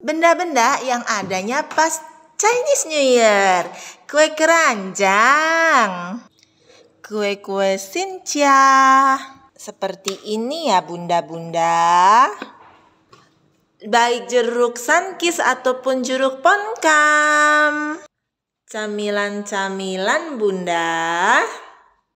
Benda-benda yang adanya pas Chinese New Year. Kue keranjang. Kue-kue sinca. Seperti ini ya bunda-bunda. Baik jeruk sankis ataupun jeruk ponkam. Camilan-camilan bunda.